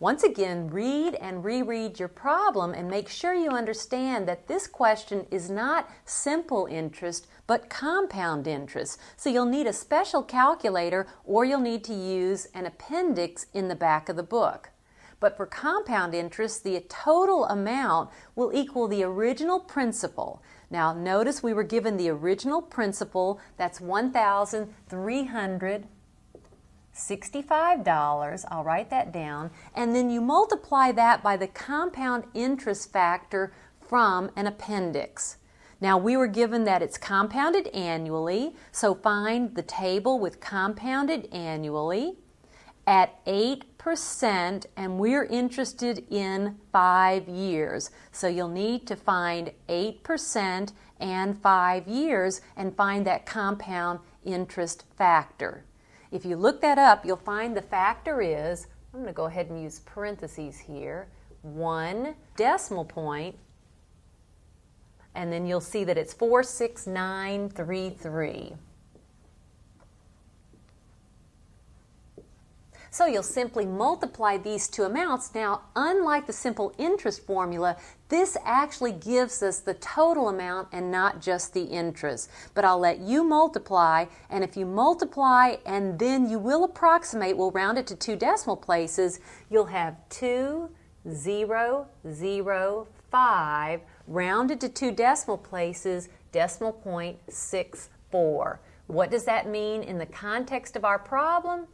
Once again, read and reread your problem and make sure you understand that this question is not simple interest but compound interest. So you'll need a special calculator or you'll need to use an appendix in the back of the book. But for compound interest, the total amount will equal the original principal. Now notice we were given the original principal, that's 1,300 $65. I'll write that down. And then you multiply that by the compound interest factor from an appendix. Now we were given that it's compounded annually, so find the table with compounded annually at 8% and we're interested in 5 years. So you'll need to find 8% and 5 years and find that compound interest factor. If you look that up, you'll find the factor is, I'm going to go ahead and use parentheses here, 1 decimal point, and then you'll see that it's 46933. So you'll simply multiply these two amounts. Now, unlike the simple interest formula, this actually gives us the total amount and not just the interest. But I'll let you multiply, and if you multiply and then you will approximate, we'll round it to two decimal places, you'll have 2005 rounded to two decimal places, decimal point 64. What does that mean in the context of our problem?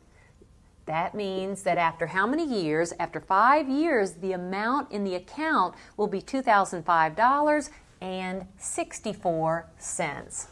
That means that after how many years? After five years, the amount in the account will be $2,005 and 64 cents.